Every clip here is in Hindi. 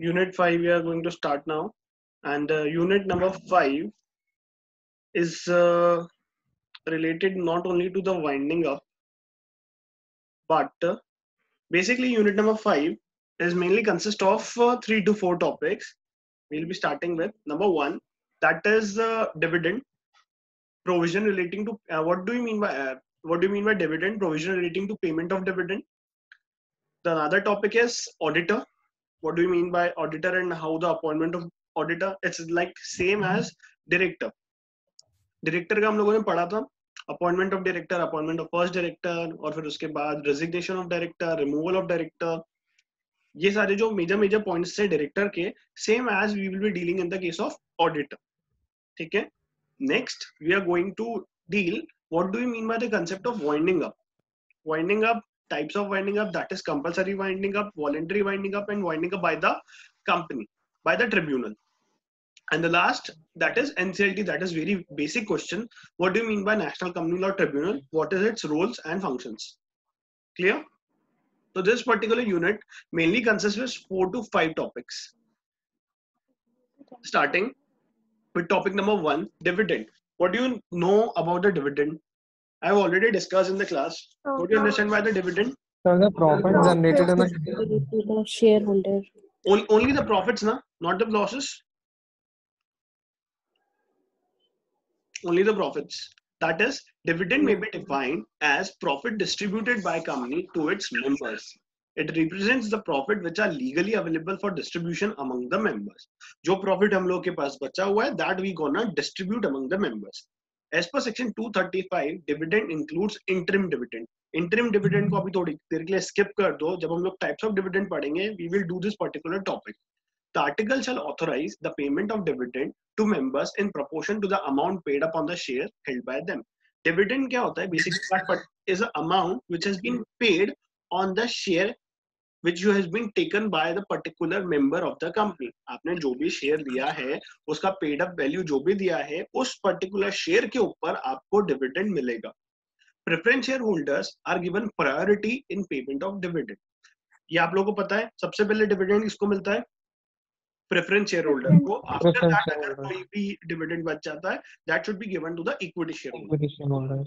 unit 5 we are going to start now. And uh, unit number 5 is uh, related not only to the winding up but uh, basically unit number 5 is mainly consist of uh, 3 to 4 topics we'll be starting with. Number 1 that is uh, dividend provision relating to uh, what do you mean by what do you mean by dividend provision relating to payment of dividend? The other topic is auditor what do you mean by auditor and how the appointment of auditor? It's like same as director. Director का हम लोगों ने पढ़ा था appointment of director appointment of first director और फिर उसके बाद resignation of director removal of director ये सारे जो मेजर मेजर पॉइंट्स थे डायरेक्टर के same as we will be dealing in the case of auditor ठीक है? Next we are going to deal what do you mean by the concept of winding up winding up types of winding up that is compulsory winding up voluntary winding up and winding up by the company by the tribunal. And the last that is nclt that is very basic question. What do you mean by national company law tribunal? What is its roles and functions? Clear? So this particular unit mainly consists of four to five topics. Starting with topic number one dividend. What do you know about the dividend I've already discussed in the class. What do you understand by the dividend? So the profit generated in the to the shareholder. Only, only the profits, na? Not the losses. Only the profits. That is, dividend may be defined as profit distributed by company to its members. It represents the profit which are legally available for distribution among the members. जो profit हम लोग के पास बचा हुआ है, that we gonna distribute among the members. As per section 235, dividend includes interim dividend. Interim dividend को अभी थोड़ी देर के लिए skip कर दो. जब हम लोग types of dividend पढ़ेंगे, we will do this particular topic. The article shall authorize the payment of dividend to members in proportion to the amount paid upon the share held by them. Dividend क्या होता है? That is an amount which has been paid on the share which has been taken by the particular member of the company. आपने जो भी शेयर लिया है उसका पेड अप वैल्यू जो भी दिया है उस पर्टिकुलर शेयर के ऊपर आपको डिविडेंड मिलेगा। Preference share holders are given priority in payment of dividend ये आप लोगों को पता है सबसे पहले डिविडेंड किसको मिलता है? प्रेफरेंस शेयर होल्डर को आफ्टर दैट अगर कोई भी डिविडेंड बच जाता है that should be given to the equity share equity shareholder.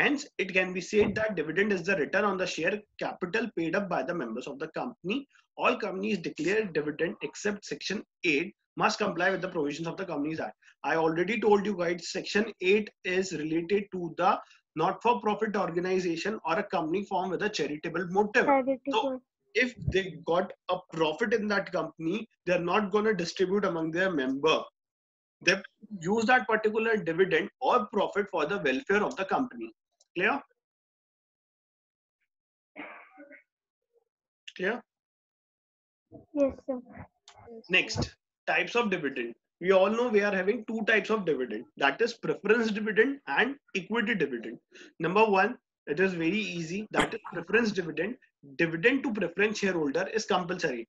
Hence, it can be said that dividend is the return on the share capital paid up by the members of the company. All companies declare dividend except Section 8 must comply with the provisions of the Companies Act. I already told you guys Section 8 is related to the not-for-profit organization or a company formed with a charitable motive. So, if they got a profit in that company, they're not going to distribute among their member. They use that particular dividend or profit for the welfare of the company. Clear? Clear? Yes, sir. Next, types of dividend. We all know we are having two types of dividend. That is preference dividend and equity dividend. Number one, it is very easy. That is preference dividend. Dividend to preference shareholder is compulsory.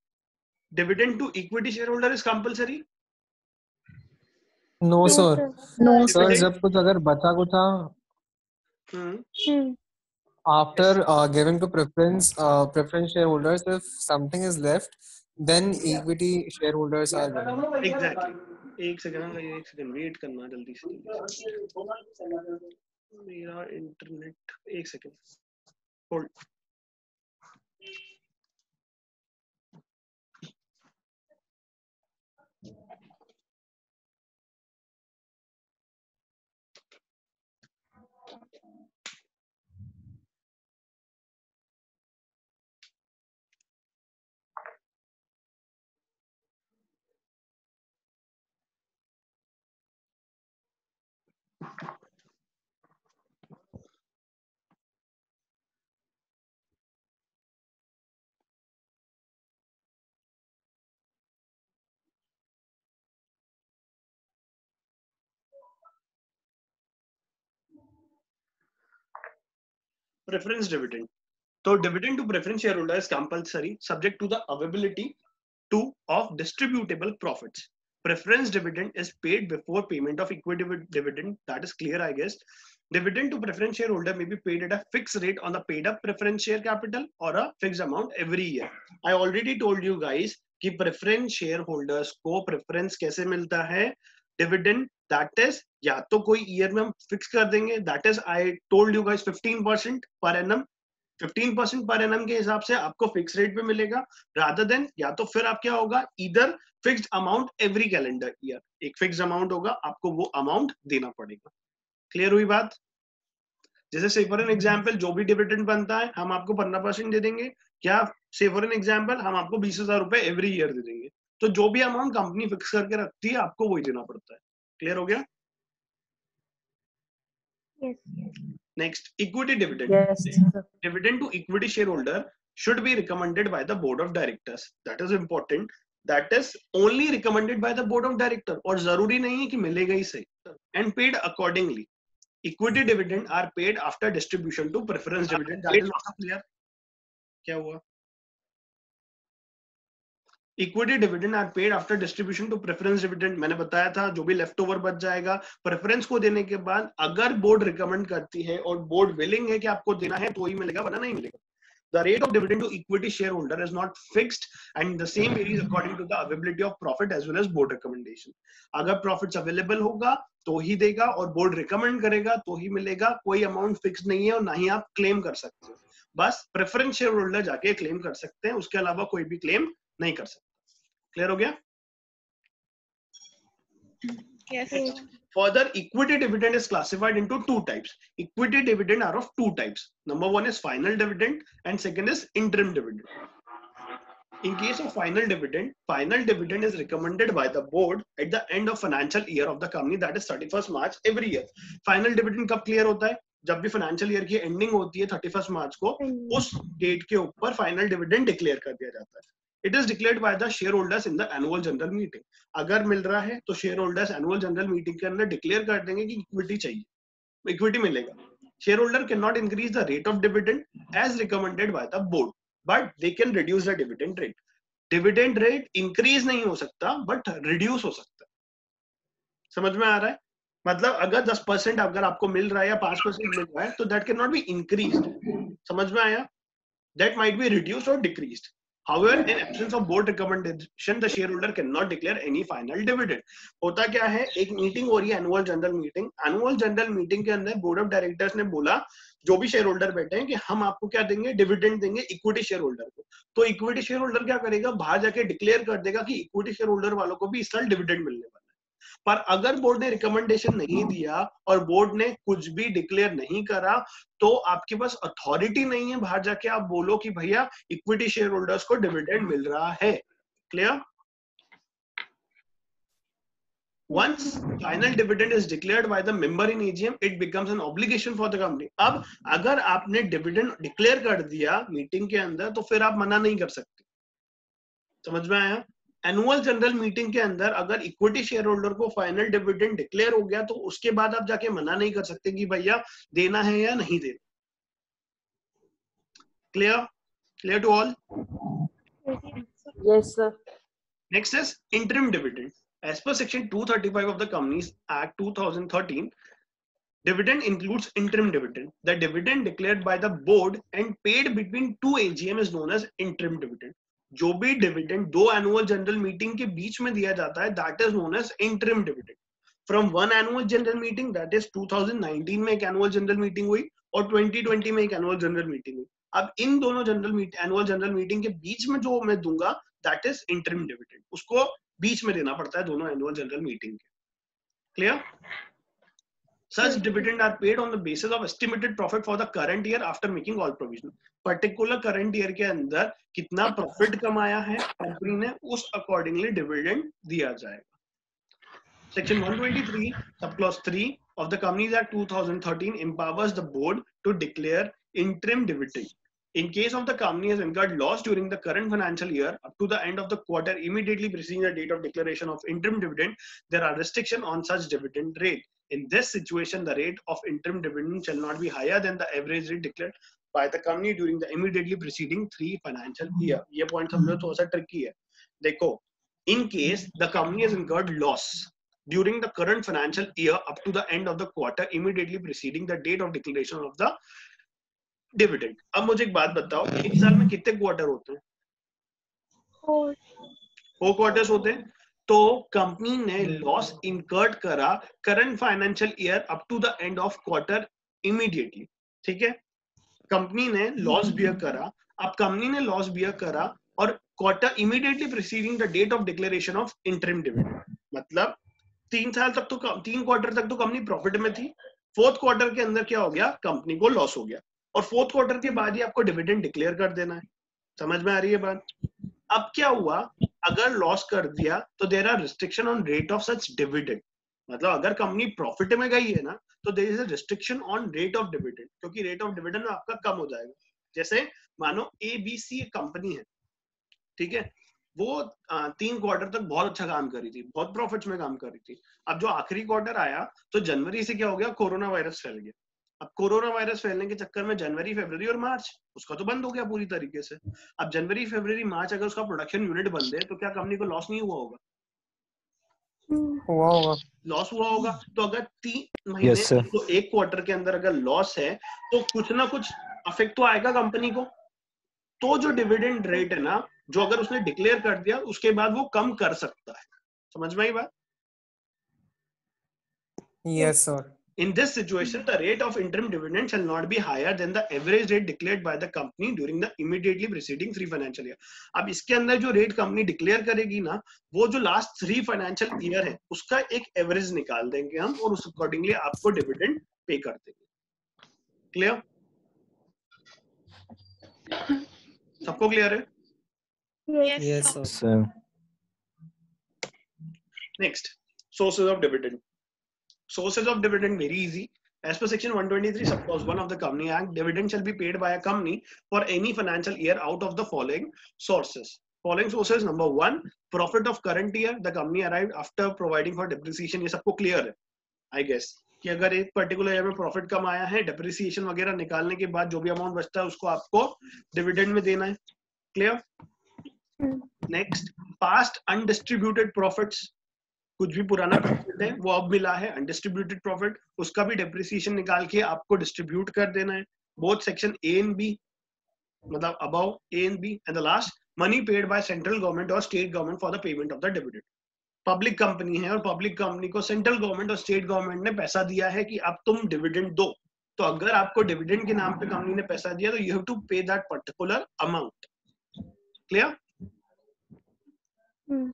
Dividend to equity shareholder is compulsory. No, Yes, sir. sir. No, Sir, Dividend- जब कुछ अगर बचा कुचा Hmm. Hmm. after uh, giving to preference uh, preference shareholders, if something is left, then yeah. equity shareholders are given. Exactly. एक सेकंड एक सेकंड वेट करना जल्दी से जल्दी से। मेरा इंटरनेट एक second hold preference dividend. So dividend to preference shareholder is compulsory, subject to the availability to of distributable profits. Preference dividend is paid before payment of equity dividend. That is clear, I guess. Dividend to preference shareholder may be paid at a fixed rate on the paid up preference share capital or a fixed amount every year. I already told you guys कि प्रेफरेंस शेयर होल्डर्स को प्रेफरेंस कैसे मिलता है डिविडेंड दैट इज़ या तो कोई ईयर में हम फिक्स कर देंगे that is I told you guys 15 percent पर एनम 15 परसेंट पर एनम के हिसाब से आपको फिक्स रेट पे मिलेगा रादर देन या तो फिर आप क्या होगा इधर fixed amount every calendar year एक फिक्स अमाउंट होगा, आपको वो अमाउंट देना पड़ेगा। क्लियर हुई बात? जैसे से फॉर एन एग्ज़ाम्पल जो भी डिविडेंड बनता है, हम आपको पंद्रह परसेंट दे देंगे क्या से फॉर एन एग्ज़ाम्पल हम आपको बीस हज़ार रुपए एवरी ईयर दे देंगे। तो जो भी अमाउंट कंपनी फिक्स करके रखती है, आपको वही देना पड़ता है। क्लियर हो गया? Yes. Next equity dividend Yes. dividend to equity shareholder should be recommended by the board of directors that is important that is only recommended by the board of director और ज़रूरी नहीं है कि मिलेगा ही सही and paid accordingly equity dividend are paid after distribution to preference dividend that is also clear क्या हुआ equity dividend are paid after distribution to preference dividend मैंने बताया था जो भी लेफ़्ट ओवर बच जाएगा प्रेफरेंस को देने के बाद अगर बोर्ड रिकमेंड करती है और बोर्ड विलिंग है कि आपको देना है तो ही मिलेगा वरना नहीं मिलेगा the rate of dividend to equity shareholder is not fixed and the same varies according to the availability of profit as well as board recommendation अगर profits available होगा तो ही देगा और board recommend करेगा तो ही मिलेगा कोई amount fixed नहीं है और ना ही आप claim कर सकते हो बस preference shareholder जाके claim कर सकते हैं उसके अलावा कोई भी claim नहीं कर सकता क्लियर हो गया Yes. Further, equity dividend is classified into two types. Equity dividend are of two types. Number one is final dividend and second is interim dividend. In case of final dividend, final dividend is recommended by the board at the end of financial year of the company that is 31st March every year. Final dividend कब clear होता है जब भी फाइनेंशियल ईयर की एंडिंग होती है 31st मार्च को उस डेट के ऊपर फाइनल डिविडेंड डिक्लेयर कर दिया जाता है it is declared by the share holders in the annual general meeting अगर मिल रहा है तो share holders annual general meeting के अंदर डिक्लेयर कर देंगे कि इक्विटी चाहिए। इक्विटी मिलेगा। Share holder cannot increase the rate of dividend as recommended by the board but they can reduce the dividend rate dividend rate increase नहीं हो सकता बट रिड्यूस हो सकता। समझ में आ रहा है? मतलब अगर 10 परसेंट अगर आपको मिल रहा है या 5 परसेंट मिल रहा है तो that can not be increase समझ में आया? दैट माइट बी रिड्यूस और decreased However, in absence of board recommendation, the shareholder cannot declare any final dividend. होता क्या है? एक मीटिंग हो रही है annual general meeting annual general meeting के अंदर बोर्ड ऑफ़ डायरेक्टर्स ने बोला जो भी शेयर होल्डर बैठे हैं कि हम आपको क्या देंगे? डिविडेंड देंगे इक्विटी शेयर होल्डर को। तो इक्विटी शेयर होल्डर क्या करेगा? बाहर जाके डिक्लेयर कर देगा कि इक्विटी शेयर होल्डर वालों को भी इस साल डिविडेंड मिलने वाला पर अगर बोर्ड ने रिकमेंडेशन नहीं दिया और बोर्ड ने कुछ भी डिक्लेयर नहीं करा तो आपके पास अथॉरिटी नहीं है बाहर जाके आप बोलो कि भैया इक्विटी शेयर होल्डर्स को डिविडेंड मिल रहा है। Clear once final dividend is declared by the member in AGM it becomes an obligation for the company. अब अगर आपने डिविडेंड डिक्लेयर कर दिया मीटिंग के अंदर तो फिर आप मना नहीं कर सकते। समझ में आया? एनुअल जनरल मीटिंग के अंदर अगर इक्विटी शेयर होल्डर को फाइनल डिविडेंड डिक्लेयर हो गया तो उसके बाद आप जाके मना नहीं कर सकते कि भैया देना है या नहीं देना। Clear clear to all yes next is interim dividend as per section 235 of the companies act 2013 dividend includes interim dividend the dividend declared by the board and paid between two AGM is known as interim dividend जो भी डिविडेंड दो एनुअल जनरल मीटिंग के बीच में दिया जाता है that is known as interim dividend from one annual general meeting that is 2019 में एक एनुअल जनरल मीटिंग हुई और 2020 में एक एनुअल जनरल मीटिंग हुई. अब इन दोनों जनरल एनुअल जनरल मीटिंग के बीच में जो मैं दूँगा दैट इज़ इंटरिम डिविडेंड उसको बीच में देना पड़ता है दोनों एनुअल जनरल मीटिंग के. Clear Such dividend are paid on the basis of estimated profit for the current year after making all provision. Particular current year के अंदर कितना profit कमाया है कंपनी ने उस accordingly dividend दिया जाएगा Section 123, subclause 3 of the Companies Act 2013 empowers the board to declare interim dividend. In case of the company has incurred loss during the current financial year up to the end of the quarter immediately preceding the date of declaration of interim dividend, there are restrictions on such dividend rate. In this situation, the rate of interim dividend shall not be higher than the average rate declared by the company during the immediately preceding three financial year. ये point समझो थोड़ा सा tricky है. देखो, in case the company has incurred loss during the current financial year up to the end of the quarter immediately preceding the date of declaration of the dividend. अब मुझे एक बात बताओ एक साल में कितने क्वार्टर होते हैं? फोर क्वार्टर्स होते हैं? तो कंपनी ने लॉस इनकर्ड करा current financial year up to the end of quarter immediately ठीक है? कंपनी ने लॉस बियर करा। अब कंपनी ने लॉस बियर करा और quarter immediately preceding the date of declaration of interim dividend मतलब तीन साल तक तो तीन क्वार्टर तक तो कंपनी प्रॉफिट में थी। फोर्थ क्वार्टर के अंदर क्या हो गया? कंपनी को लॉस हो गया। और फोर्थ क्वार्टर के बाद ही आपको डिविडेंड डिक्लेयर कर देना है। समझ में आ रही है बात? अब क्या हुआ? अगर लॉस कर दिया तो there are restriction on rate of such dividend मतलब अगर कंपनी प्रॉफिट में गई है ना तो there is a restriction on rate of dividend क्योंकि रेट ऑफ़ डिविडेंड आपका कम हो जाएगा। जैसे मानो ए बी सी कंपनी है, ठीक है? वो तीन क्वार्टर तक बहुत अच्छा काम कर रही थी, बहुत प्रॉफिट्स में काम कर रही थी। अब जो आखिरी क्वार्टर आया तो जनवरी से क्या हो गया? कोरोना वायरस फैल गया। अब कोरोना वायरस फैलने के चक्कर में जनवरी फरवरी और मार्च उसका तो बंद हो गया पूरी तरीके से। अब जनवरी फरवरी मार्च अगर उसका प्रोडक्शन यूनिट बंद है तो क्या कंपनी को लॉस नहीं हुआ होगा? हुआ होगा। लॉस हुआ होगा। तो अगर तीन महीने Yes, sir. तो एक क्वार्टर के अंदर अगर लॉस है तो कुछ ना कुछ अफेक्ट तो आएगा कंपनी को। तो जो डिविडेंड रेट है ना जो अगर उसने डिक्लेयर कर दिया उसके बाद वो कम कर सकता है। समझ में आई बात? Yes sir. In this situation, the rate of interim dividend shall not be higher than the average rate declared by the company during the immediately preceding three financial year. अब इसके अंदर जो रेट कंपनी डिक्लेयर करेगी ना वो जो लास्ट थ्री फाइनेंशियल ईयर है उसका एक एवरेज निकाल देंगे हम और उस अकॉर्डिंगली आपको डिविडेंड पे कर देंगे क्लियर सबको क्लियर है Yes. yes sir. Next, sources of dividend. Sources of dividend very easy. As per section 123 sub clause 1 of the Company Act, dividend shall be paid by a company for any financial year out of the following sources. Following sources number one, profit of current year. The company arrived after providing for depreciation. ये सबको clear है, I guess. कि अगर एक पर्टिकुलर ईयर में प्रॉफिट कम आया है डेप्रिसिएशन वगैरह निकालने के बाद जो भी अमाउंट बचता है उसको आपको डिविडेंड में देना है clear next past undistributed profits कुछ भी पुराना प्रॉफिट है वो अब मिला है अनडिस्ट्रीब्यूटेड प्रॉफिट उसका भी डेप्रिसिएशन निकाल के आपको डिस्ट्रीब्यूट कर देना है। Both section A and B मतलब above A and B and the last money paid by central government और state government for the payment of the dividend public company है और पब्लिक कंपनी को सेंट्रल गवर्नमेंट और स्टेट गवर्नमेंट ने पैसा दिया है कि अब तुम डिविडेंड दो। तो अगर आपको डिविडेंड के नाम पे कंपनी ने पैसा दिया तो you have to pay that particular amount clear Hmm.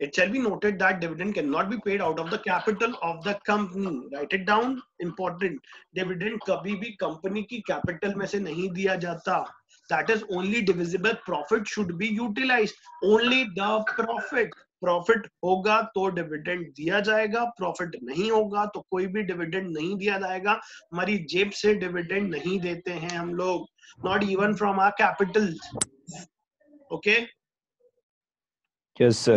It shall be noted that dividend cannot be paid out of the capital of the company. Write it down. Important. Dividend कभी भी company की capital में से नहीं दिया जाता. That is only divisible profit should be utilized. Only the profit. Profit होगा तो डिविडेंड दिया जाएगा प्रॉफिट नहीं होगा तो कोई भी डिविडेंड नहीं दिया जाएगा हमारी जेब से डिविडेंड नहीं देते हैं हम लोग not even from our capital okay Yes, sir.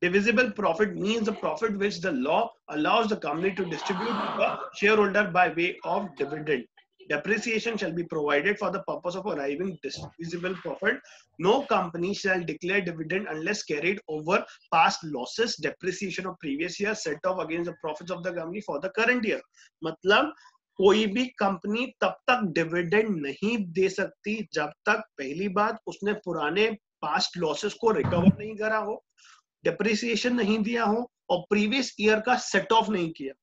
Divisible profit means the profit which the law allows the company to distribute to the shareholder by way of dividend. Depreciation shall be provided for the purpose of arriving divisible profit. No company shall declare dividend unless carried over past losses, depreciation of previous year set off against the profits of the company for the current year. मतलब कोई भी कंपनी तब तक डिविडेंड नहीं दे सकती जब तक पहली बात उसने पुराने पास्ट लॉसेस को रिकवर नहीं करा हो डेप्रिसिएशन नहीं दिया हो और प्रीवियस ईयर का सेट ऑफ़ नहीं किया।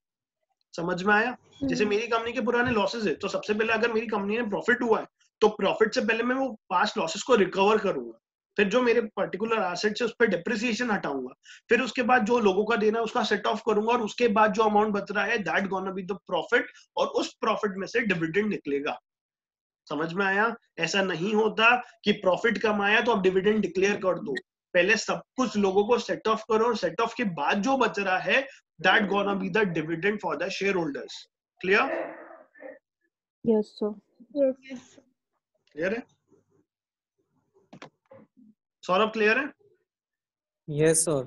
समझ में आया? जैसे मेरी कंपनी के पुराने लॉसेस है तो सबसे पहले अगर मेरी कंपनी में प्रॉफिट हुआ है तो प्रॉफिट से पहले मैं वो पास्ट लॉसेस को रिकवर करूँगा। फिर जो मेरे पर्टिकुलर एसेट्स है उस पर डेप्रिसिएशन हटाऊँगा। फिर उसके बाद जो लोगों का देना है उसका सेट ऑफ़ करूँगा और उसके बाद जो अमाउंट बच रहा है that gonna be the profit और उस प्रॉफिट में से डिविडेंड निकलेगा। समझ में आया? ऐसा नहीं होता कि प्रॉफिट कमाया तो आप डिविडेंड डिक्लेयर कर दो। पहले सब कुछ लोगों को सेट ऑफ़ करो और सेट ऑफ़ के बाद जो बच रहा है that gonna be the dividend for the share holders clear sir. Clear है? सौरभ क्लियर है? Yes sir.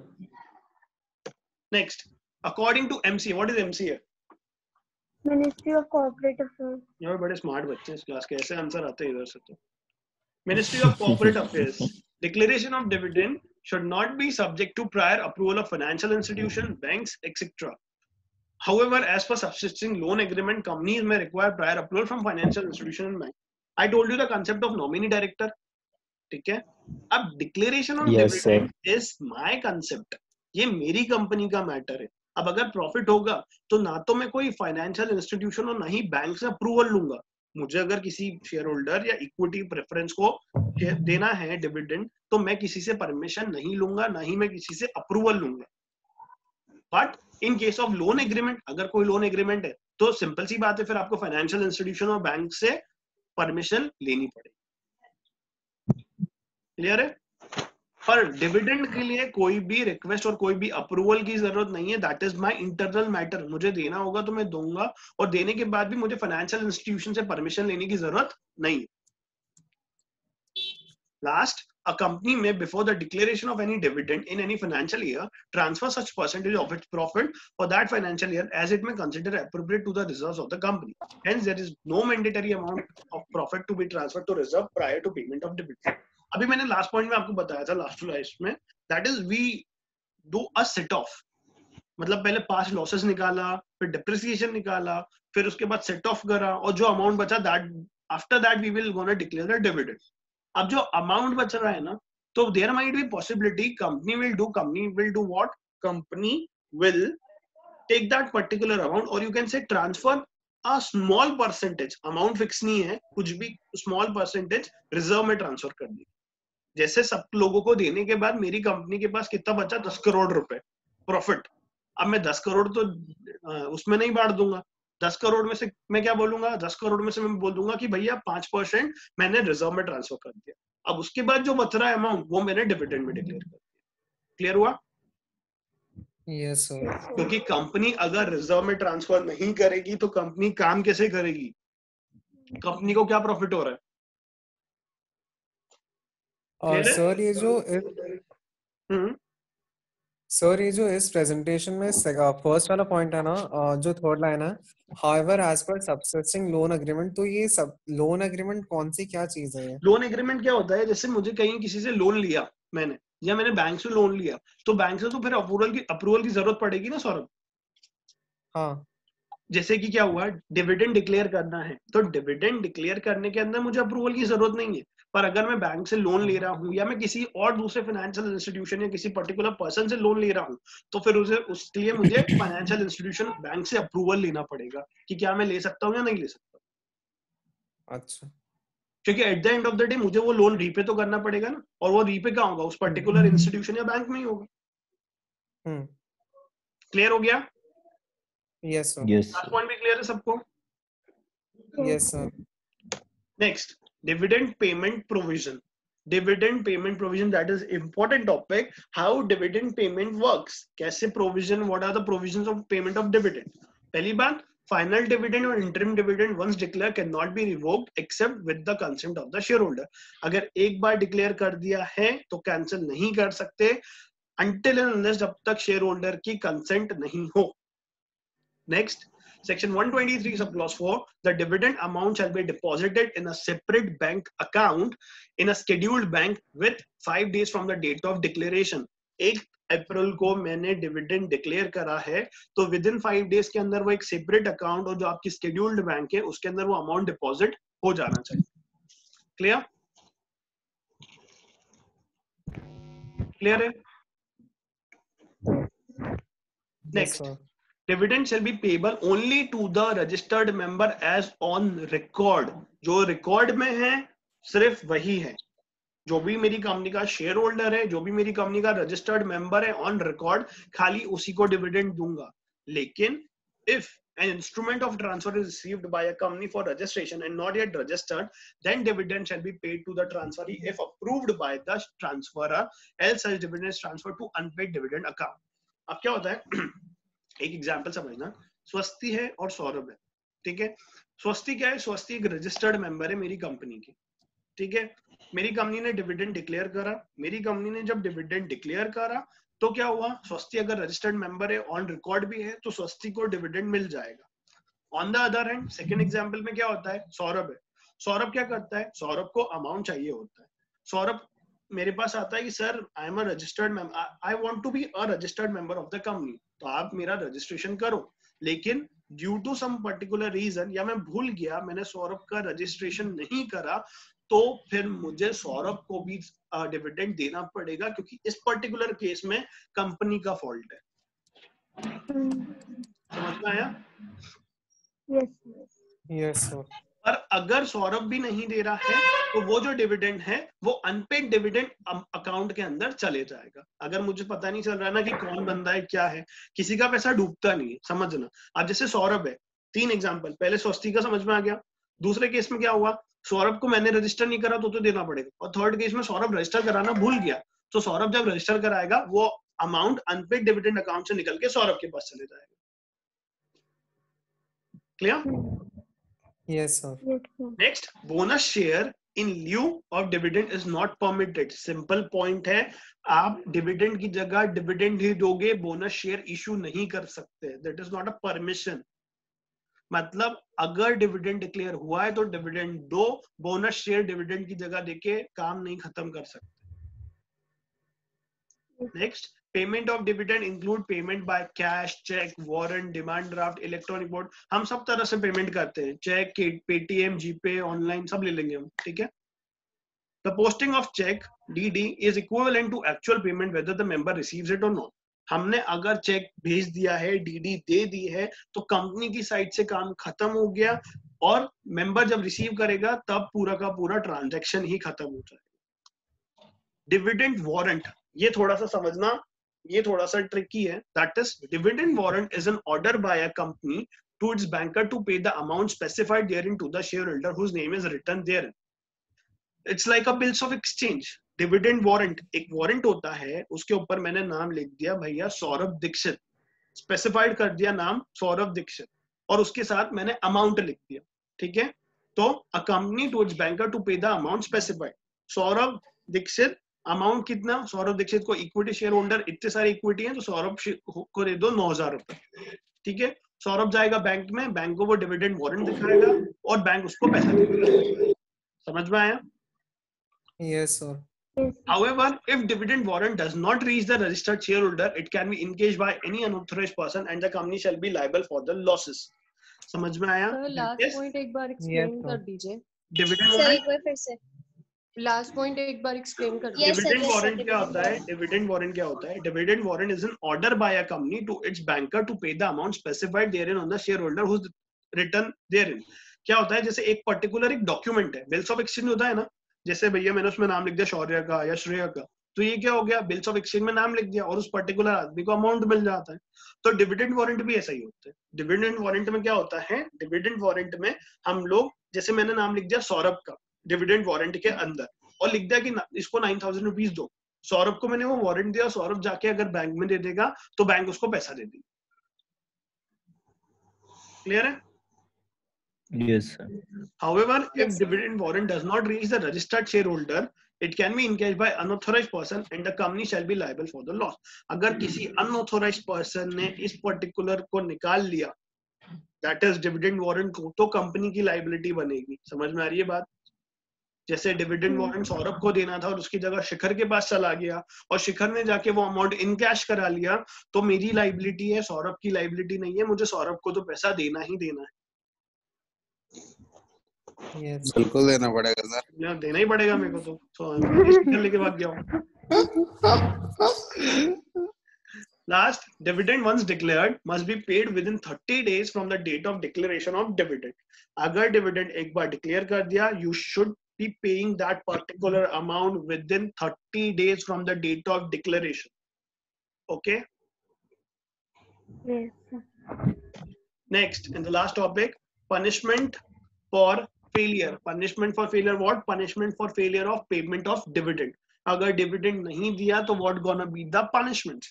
Next according to MCA what is MCA Ministry of Corporate Affairs. पे बड़े स्मार्ट बच्चे इस क्लास के ऐसे आंसर आते हैं इधर से तो। Ministry of corporate affairs declaration of dividend should not be subject to prior approval of financial institution banks etc however as per subsisting loan agreement companies may require prior approval from financial institution and bank i told you the concept of nominee director ठीक है अब declaration of. Dividend is my concept ये मेरी कंपनी का मैटर है अब अगर प्रॉफिट होगा तो ना तो मैं कोई फाइनेंशियल इंस्टीट्यूशन और ना ही बैंक से अप्रूवल लूँगा मुझे अगर किसी शेयर होल्डर या इक्विटी प्रेफरेंस को देना है डिविडेंड तो मैं किसी से परमिशन नहीं लूँगा, ना ही मैं किसी से अप्रूवल लूँगा। But in case of loan agreement अगर कोई लोन एग्रीमेंट है तो सिंपल सी बात है, फिर आपको फाइनेंशियल इंस्टीट्यूशन और बैंक से परमिशन लेनी पड़ेगी। क्लियर है? पर डिविडेंड के लिए कोई भी रिक्वेस्ट और कोई भी अप्रूवल की ज़रूरत नहीं है that is my internal matter मुझे देना होगा तो मैं दूँगा, और देने के बाद भी मुझे फाइनेंशियल इंस्टीट्यूशन से परमिशन लेने की ज़रूरत नहीं लास्ट अ कंपनी में before the declaration of any dividend in any financial year transfer such percentage of it profit for that financial year as it may consider appropriate to the reserve of the company and there is no mandatory amount of profit to be transfer to reserve prior to payment of dividend अभी मैंने लास्ट पॉइंट में आपको बताया था लास्ट लाइफ में that is we do a set off मतलब पहले पास लॉसेस निकाला, फिर डिप्रिसिएशन निकाला, फिर उसके बाद सेट ऑफ़ करा, और जो अमाउंट बचा that after that we will gonna declare the dividend अब जो अमाउंट बच रहा है ना तो there might be possibility company will do company will do what company will take that particular amount और you can say transfer a small percentage amount fix नहीं है, कुछ भी स्मॉल परसेंटेज रिज़र्व में ट्रांसफ़र कर दी। जैसे सब लोगों को देने के बाद मेरी कंपनी के पास कितना बचा? दस करोड़ रुपए प्रॉफिट अब मैं दस करोड़ तो उसमें नहीं बांट दूँगा। दस करोड़ में से मैं क्या बोलूँगा? दस करोड़ में से मैं बोल दूँगा कि भैया पाँच परसेंट मैंने रिज़र्व में ट्रांसफ़र कर दिया। अब उसके बाद जो बच रहा है अमाउंट वो मैंने डिविडेंड में डिक्लेयर कर दिया। क्लियर हुआ? Yes sir. क्योंकि कंपनी अगर रिज़र्व में ट्रांसफ़र नहीं करेगी तो कंपनी काम कैसे करेगी? कंपनी को क्या प्रॉफिट हो रहा है? और सर ये जो इस हम्म। सर ये जो इस प्रेजेंटेशन में फ़र्स्ट वाला पॉइंट है ना जो थर्ड लाइन है however as per subsisting loan agreement तो ये सब लोन एग्रीमेंट कौन सी क्या चीज़ है लोन एग्रीमेंट क्या होता है? जैसे मुझे कहीं किसी से लोन लिया मैंने या मैंने बैंक से लोन लिया तो बैंक से तो फिर अप्रूवल की अप्रूवल की ज़रूरत पड़ेगी ना सौरभ? हाँ। जैसे कि क्या हुआ? डिविडेंड डिक्लेयर करना है तो डिविडेंड डिक्लेयर करने के अंदर मुझे अप्रूवल की ज़रूरत नहीं है। पर अगर मैं बैंक से लोन ले रहा हूँ या मैं किसी और दूसरे फाइनेंशियल इंस्टीट्यूशन या किसी पर्टिकुलर पर्सन से लोन ले रहा हूँ तो फिर उसे उसके लिए मुझे फाइनेंशियल इंस्टीट्यूशन बैंक से अप्रूवल लेना पड़ेगा कि क्या मैं ले सकता हूँ या नहीं ले सकता अच्छा। क्योंकि at the end of the day मुझे वो लोन रीपे तो करना पड़ेगा ना और वो रीपे कहाँ होगा? उस पर्टिकुलर इंस्टीट्यूशन या बैंक में ही होगा। हम्म। क्लियर हो गया? यस सर पॉइंट भी क्लियर है सबको? Yes sir Next, dividend payment provision. Dividend payment provision that is important topic. How dividend payment works? कैसे provision? What are the provisions of payment of dividend? पहली बात final dividend और interim dividend once declared cannot be revoked except with the consent of the shareholder. अगर एक बार declare कर दिया है तो cancel नहीं कर सकते until and unless जब तक shareholder की consent नहीं हो. Next, Section 123 subclause 4, the dividend amount shall be deposited in a separate bank account in a scheduled bank with five days from the date of declaration. एक अप्रैल को मैंने डिविडेंड डिक्लेयर करा है तो विद इन फाइव डेज़ के अंदर वो एक सेपरेट अकाउंट और जो आपकी स्केड्यूल्ड बैंक है उसके अंदर वो अमाउंट डिपॉजिट हो जाना चाहिए क्लियर क्लियर है next dividend shall be payable only to the registered member as on record जो रिकॉर्ड में है, सिर्फ़ वही है। जो भी मेरी कंपनी का शेयर होल्डर है, जो भी मेरी कंपनी का रजिस्टर्ड मेंबर है ऑन रिकॉर्ड खाली उसी को डिविडेंड दूँगा। लेकिन if an instrument of transfer is received by a company for registration and not yet registered then dividend shall be paid to the transfer if approved by the transfer else dividend transfer to unpaid dividend account अब क्या होता है? एक एग्ज़ाम्पल समझना। स्वस्ति है और सौरभ है, ठीक है? स्वस्ति क्या है? स्वस्ति एक रजिस्टर्ड मेंबर है मेरी कंपनी की, ठीक है? मेरी कंपनी ने डिविडेंड डिक्लेयर करा। मेरी कंपनी ने जब डिविडेंड डिक्लेयर करा तो क्या हुआ? स्वस्ति अगर रजिस्टर्ड मेंबर है ऑन रिकॉर्ड भी है तो स्वस्ति को डिविडेंड मिल जाएगा। On the other hand second example में क्या होता है? सौरभ है। सौरभ क्या करता है? सौरभ को अमाउंट चाहिए होता है। सौरभ मेरे पास आता है कि sir I am a registered member I want to be a registered member of the company तो आप मेरा रजिस्ट्रेशन करो। लेकिन due to some particular reason या मैं भूल गया मैंने सौरभ का रजिस्ट्रेशन नहीं करा तो फिर मुझे सौरभ को भी डिविडेंड देना पड़ेगा क्योंकि इस पर्टिकुलर केस में कंपनी का फॉल्ट है। Hmm. समझ में आया? Yes. yes sir. पर अगर सौरभ भी नहीं दे रहा है तो वो जो डिविडेंड है, वो अनपेड डिविडेंड अकाउंट के अंदर चले जाएगा। अगर मुझे पता नहीं चल रहा ना कि कौन बंदा है, क्या है, किसी का पैसा डूबता नहीं है समझना अब जैसे सौरभ है, तीन एग्ज़ाम्पल पहले स्वस्ति का समझ में आ गया, दूसरे केस में क्या हुआ, सौरभ को मैंने रजिस्टर नहीं करा तो तो देना पड़ेगा। और थर्ड केस में सौरभ रजिस्टर कराना भूल गया तो सौरभ जब रजिस्टर कराएगा, वो अमाउंट अनपेड डिविडेंड अकाउंट से निकल के सौरभ के पास चले जाएगा। Clear next bonus share in lieu of dividend is not permitted simple point है। आप डिविडेंड की जगह डिविडेंड ही दोगे बोनस शेयर इशू नहीं कर सकते। That is not a permission मतलब अगर डिविडेंड डिक्लेयर हुआ है तो डिविडेंड दो बोनस शेयर डिविडेंड की जगह देके काम नहीं खत्म कर सकते। Next payment of dividend include payment by cash cheque warrant demand draft electronic board हम सब तरह से पेमेंट करते हैं। चेक पेटीएम जीपे ऑनलाइन सब ले लेंगे हम, ठीक है? The posting of cheque DD is equivalent to actual payment whether the member receives it और नॉट हमने अगर चेक भेज दिया है डीडी दे दी है तो कंपनी की साइड से काम खत्म हो गया और मेंबर जब रिसीव करेगा, तब पूरा का पूरा ट्रांजैक्शन ही खत्म हो जाएगा। डिविडेंड वारंट ये थोड़ा सा समझना ये थोड़ा सा ट्रिकी है. That is dividend warrant is an order by a company to its banker to pay the amount specified therein to the shareholder whose name is written therein. It's like a bills of exchange. Dividend warrant एक वारंट होता है, उसके ऊपर मैंने नाम लिख दिया, भैया सौरभ दीक्षित. स्पेसिफाइड कर दिया नाम सौरभ दीक्षित. और उसके साथ मैंने अमाउंट लिख दिया. ठीक है? तो a company to its banker to pay the amount specified Saurabh Dikshit amount कितना सौरभ दीक्षित को इक्विटी शेयर होल्डर इतने सारी इक्विटी है तो सौरभ को दे दो नौ हज़ार रुपए ठीक है सौरभ जाएगा बैंक में बैंक को वो डिविडेंड वारंट दिखाएगा और बैंक उसको पैसा देगा समझ में आया yes sir Yes. However, if dividend warrant does not reach the registered shareholder, it can be encased by any unauthorized person and the company shall be liable for the losses. समझ में आया सर लास्ट Yes. पॉइंट एक बार एक्सप्लेन sir. कर दीजिए डिविडेंड सर वारंट एक बार फिर से लास्ट पॉइंट एक बार एक्सप्लेन कर Yes, sir, डिविडेंड वारंट क्या होता है? डिविडेंड वारंट क्या होता है? Dividend warrant is an order by a company to its banker to pay the amount specified therein on the share holder whose return therein क्या होता है? जैसे एक पर्टिकुलर एक डॉक्यूमेंट है। बिल्स ऑफ़ एक्सचेंज होता है ना? जैसे भैया मैंने उसमें नाम लिख दिया शौर्य का या श्रेय का। तो ये क्या हो गया? बिल्स ऑफ़ एक्सचेंज में नाम लिख दिया और उस पर्टिकुलर आदमी को अमाउंट मिल जाता है। तो डिविडेंड वारंट भी ऐसा ही होता है। डिविडेंड वारंट में क्या होता है? डिविडेंड वारंट में हम लोग जैसे मैंने नाम लिख दिया सौरभ का डिविडेंड वारंट के अंदर और लिख दिया कि इसको नाइन थाउज़ेंड रुपीज़ दो सौरभ को मैंने वो वारंट दिया सौरभ जाके अगर बैंक में दे देगा तो बैंक उसको पैसा दे देगी क्लियर है Yes, sir. However, if Yes, sir. dividend warrant does not reach the registered shareholder, it can be encashed by unauthorized person and the company shall be liable for the loss. अगर किसी unauthorized person ने इस particular को निकाल लिया, that is dividend warrant को, तो कंपनी की liability बनेगी. समझ में आ रही है बात? जैसे डिविडेंड वारंट सौरभ को देना था और उसकी जगह शिखर के पास चला गया और शिखर ने जाके वो अमाउंट इन कैश करा लिया तो मेरी लाइबिलिटी है सौरभ की लाइबिलिटी नहीं है मुझे सौरभ को तो पैसा देना ही देना है। Yes. बिल्कुल देना पड़ेगा सर। यार देना ही पड़ेगा मेरे को तो। तो लेके भाग गया Last, dividend once declared must be paid within 30 days from the date of declaration of dividend. अगर dividend एक बार declare कर दिया, you should be paying that particular amount within 30 days from the date of declaration. Okay. Yes. sir. Next, and the last topic, punishment for failure. Punishment for failure. What? Punishment for failure of payment of dividend. अगर dividend नहीं दिया तो what gonna be the punishment?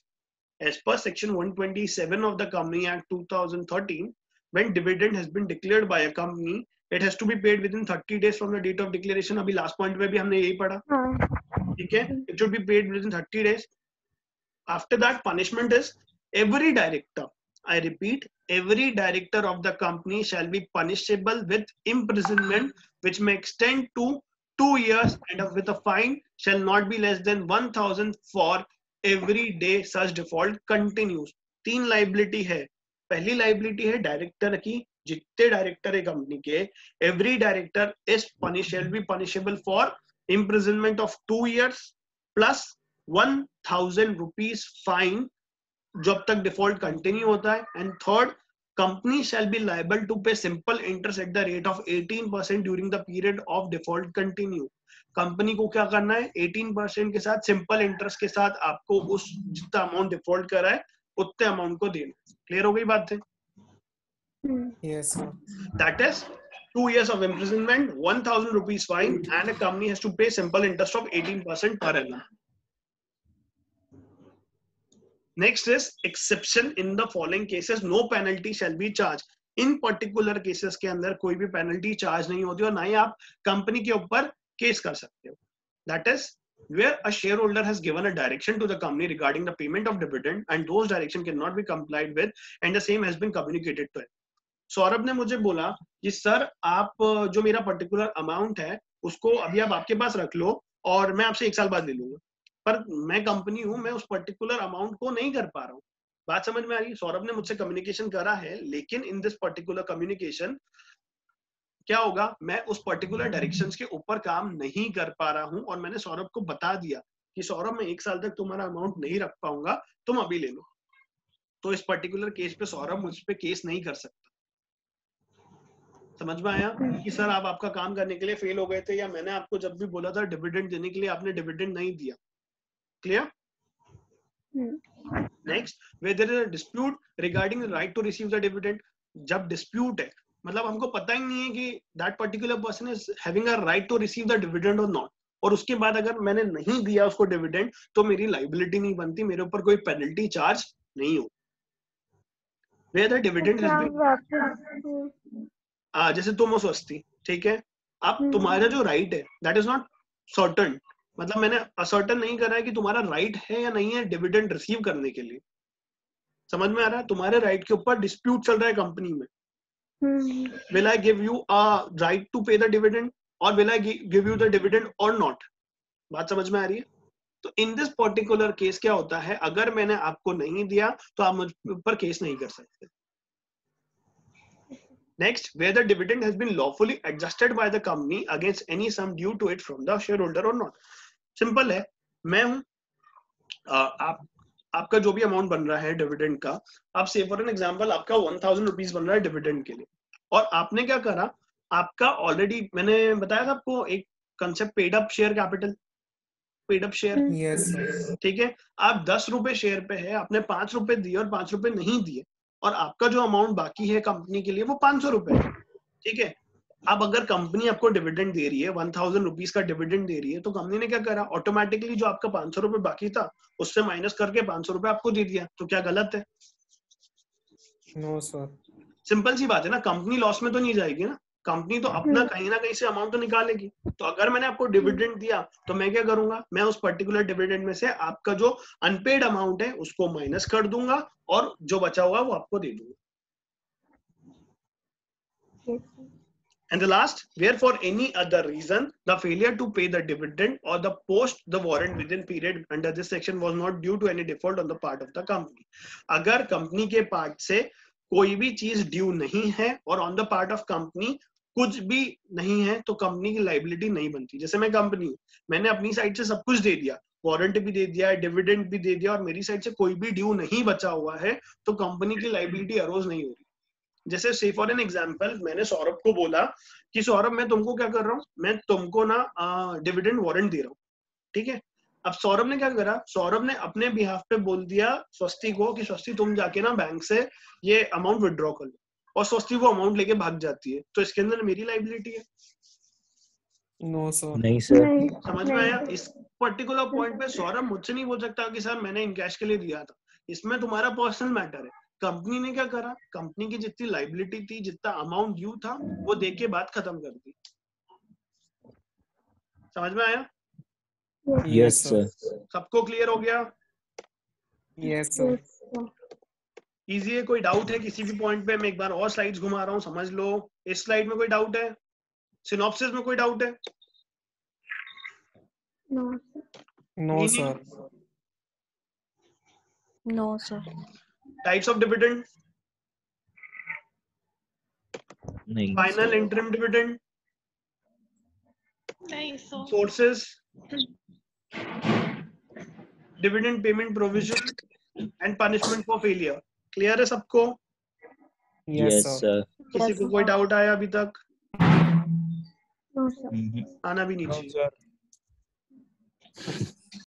As per section 127 of the Company Act 2013, when dividend has been declared by a company, it has to be paid within 30 days from the date of declaration. अभी last point में भी हमने यही पढ़ा हाँ. ठीक है it should be paid within 30 days after that punishment is every director i repeat every director of the company shall be punishable with imprisonment which may extend to 2 years and with a fine shall not be less than 1000 for every day such default continues तीन लाइबिलिटी है पहली लाइबिलिटी है डायरेक्टर की जितने डायरेक्टर है कंपनी के every director is punish shall be punishable for imprisonment of two years plus one thousand rupees fine जब तक डिफ़ॉल्ट कंटिन्यू होता है। And third company shall be liable to pay simple interest at the rate of 18% during the period of default continue company को क्या करना है? 18% के साथ सिंपल इंटरेस्ट के साथ आपको उस जितना अमाउंट डिफ़ॉल्ट करा है, उतने अमाउंट को देना क्लियर हो गई बात है. Yes, sir. that is two years of imprisonment 1000 rupees fine and a company has to pay simple interest of 18% per annum next is exception in the following cases no penalty shall be charged in particular cases के अंदर कोई भी पेनल्टी चार्ज नहीं होती और ना ही आप कंपनी के ऊपर केस कर सकते हो that is where a shareholder has given a direction to the company regarding the payment of dividend and those direction cannot be complied with and the same has been communicated to him Saurabh ने मुझे बोला कि, सर, आप जो मेरा पर्टिकुलर अमाउंट है, उसको अभी आप आपके पास रख लो और मैं आपसे एक साल बाद ले लूँगा। पर मैं कंपनी हूँ, मैं उस पर्टिकुलर अमाउंट को नहीं कर पा रहा हूँ। बात समझ में आ रही? सौरभ ने मुझसे कम्युनिकेशन करा है, लेकिन इन दिस पर्टिकुलर कम्युनिकेशन क्या होगा? मैं उस पर्टिकुलर डायरेक्शंस के ऊपर काम नहीं कर पा रहा हूँ और मैंने सौरभ को बता दिया कि, सौरभ, मैं एक साल तक तुम्हारा अमाउंट नहीं रख पाऊँगा, तुम अभी ले लो। तो इस पर्टिकुलर केस पे सौरभ मुझ पे केस नहीं कर सकता। समझ में आया कि सर आप आपका काम करने के लिए फेल हो गए थे या मैंने आपको जब भी बोला था डिविडेंड देने के लिए आपने डिविडेंड नहीं दिया। Clear. Next whether is a dispute regarding right to receive the dividend जब डिस्प्यूट है मतलब हमको पता ही नहीं है कि that particular person is having a right to receive the dividend और नॉट और उसके बाद अगर मैंने नहीं दिया उसको डिविडेंड तो मेरी लाइबिलिटी नहीं बनती मेरे ऊपर कोई पेनल्टी चार्ज नहीं हो वेदर डिविडेंड इज़ आ, जैसे तुम हो स्वस्ति ठीक है? अब हम्म। तुम्हारा जो राइट है दैट इज़ नॉट सर्टन मतलब मैंने असर्टन नहीं करा है कि तुम्हारा राइट है या नहीं है डिविडेंड रिसीव करने के लिए। समझ में आ रहा है? तुम्हारे राइट के ऊपर डिस्प्यूट चल रहा है कंपनी में। I give you a right to pay the dividend or will I gi- give you the dividend or not? बात समझ में आ रही है? तो इन दिस पर्टिकुलर केस क्या होता है? अगर मैंने आपको नहीं दिया तो आप मुझ पर केस नहीं कर सकते। Next where the dividend has been lawfully adjusted by the company against any sum due to it from the shareholder or not. Simple है। मैं हूँ। आप आपका जो भी अमाउंट बन रहा है डिविडेंड का आप से फॉर एन एग्जांपल आपका वन थाउज़ेंड रुपीज़ बन रहा है डिविडेंड के लिए। और आपने क्या करा? आपका ऑलरेडी मैंने बताया था आपको एक concept paid up share capital paid up share. Yes, ठीक है? आप दस रुपए शेयर पे है आपने पाँच रुपए दिए और पाँच रुपए नहीं दिए। और आपका जो अमाउंट बाकी है कंपनी के लिए वो पाँच सौ रुपए ठीक है? अब अगर कंपनी आपको डिविडेंड दे रही है वन थाउज़ेंड रुपीज़ का डिविडेंड दे रही है तो कंपनी ने क्या करा? ऑटोमेटिकली जो आपका पाँच सौ रुपए बाकी था उससे माइनस करके पाँच सौ रुपए आपको दे दिया। तो क्या गलत है? No, सर सिंपल सी बात है ना कंपनी लॉस में तो नहीं जाएगी ना। कंपनी तो अपना हम्म। कहीं ना कहीं से अमाउंट तो निकालेगी तो अगर मैंने आपको डिविडेंड दिया तो मैं क्या करूँगा मैं उस पर्टिकुलर डिविडेंड में से आपका जो अनपेड अमाउंट है उसको माइनस कर दूँगा और जो बचा हुआ वो आपको दे दूँगा And the last, where for any other reason the failure to pay the dividend or the post the warrant within period under this section was not due to any default on the part of the company. अगर कंपनी के पार्ट से कोई भी चीज़ ड्यू नहीं है और on the part of company कुछ भी नहीं है तो कंपनी की लाइबिलिटी नहीं बनती। जैसे मैं कंपनी हूँ, मैंने अपनी साइड से सब कुछ दे दिया। वारंट भी दे दिया है डिविडेंड भी दे दिया और मेरी साइड से कोई भी ड्यू नहीं बचा हुआ है तो कंपनी की लाइबिलिटी अरोज नहीं हो रही। जैसे से फॉर एन एग्ज़ाम्पल मैंने सौरभ को बोला कि, सौरभ, मैं तुमको क्या कर रहा हूँ? मैं तुमको ना डिविडेंड वारंट दे रहा हूँ। ठीक है? अब सौरभ ने क्या करा? सौरभ ने अपने बिहाफ पे बोल दिया स्वस्ति को कि, स्वस्ति, तुम जाके ना बैंक से ये अमाउंट विड्रॉ कर लो। और स्वस्ति वो अमाउंट लेके भाग जाती है। तो इसके अंदर मेरी लाइबिलिटी है। No, sir. नहीं सर समझ में आया? इस पर्टिकुलर पॉइंट पे सौरभ मुझसे नहीं बोल सकता कि सर मैंने इन कैश के लिए दिया था। इसमें तुम्हारा पर्सनल मैटर है। कंपनी ने क्या करा? कंपनी की जितनी लाइबिलिटी थी जितना अमाउंट ड्यू था वो दे के बात खत्म कर दी। समझ में आया? यस सर सबको क्लियर हो गया. Yes, sir. इजी है कोई डाउट है किसी भी पॉइंट पे मैं एक बार और स्लाइड्स घुमा रहा हूँ समझ लो। इस स्लाइड में कोई डाउट है? सिनॉप्सिस में कोई डाउट है? Sir. No, Meaning? sir. Types of dividend नहीं फाइनल इंटरिम डिविडेंड नहीं sir sources? Dividend payment provision and punishment for failure. Clear है सबको? किसी को कोई डाउट आया अभी तक? आना भी नहीं